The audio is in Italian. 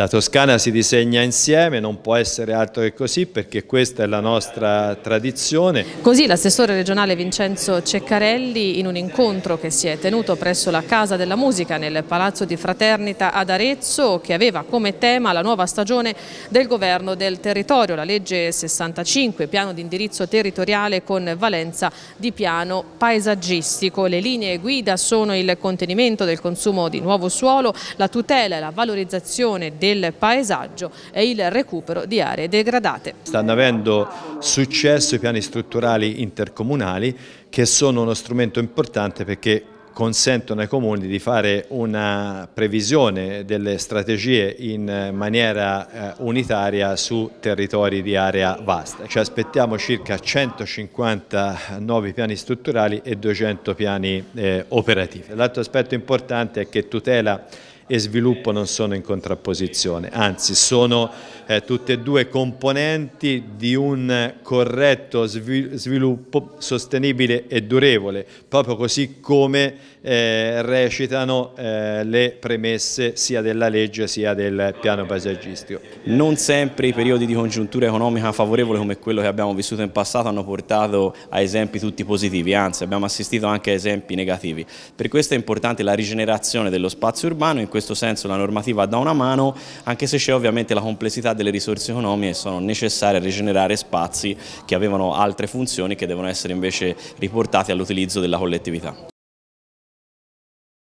La Toscana si disegna insieme, non può essere altro che così perché questa è la nostra tradizione. Così l'assessore regionale Vincenzo Ceccarelli in un incontro che si è tenuto presso la Casa della Musica nel Palazzo di Fraternita ad Arezzo che aveva come tema la nuova stagione del governo del territorio, la legge 65, piano di indirizzo territoriale con valenza di piano paesaggistico. Le linee guida sono il contenimento del consumo di nuovo suolo, la tutela e la valorizzazione del del paesaggio e il recupero di aree degradate. Stanno avendo successo i piani strutturali intercomunali che sono uno strumento importante perché consentono ai comuni di fare una previsione delle strategie in maniera eh, unitaria su territori di area vasta. Ci aspettiamo circa 150 nuovi piani strutturali e 200 piani eh, operativi. L'altro aspetto importante è che tutela e sviluppo non sono in contrapposizione, anzi sono eh, tutte e due componenti di un corretto sviluppo sostenibile e durevole, proprio così come eh, recitano eh, le premesse sia della legge sia del piano paesaggistico. Non sempre i periodi di congiuntura economica favorevole come quello che abbiamo vissuto in passato hanno portato a esempi tutti positivi, anzi abbiamo assistito anche a esempi negativi. Per questo è importante la rigenerazione dello spazio urbano, in questo senso la normativa dà una mano, anche se c'è ovviamente la complessità delle risorse economiche sono necessarie a rigenerare spazi che avevano altre funzioni che devono essere invece riportati all'utilizzo della collettività.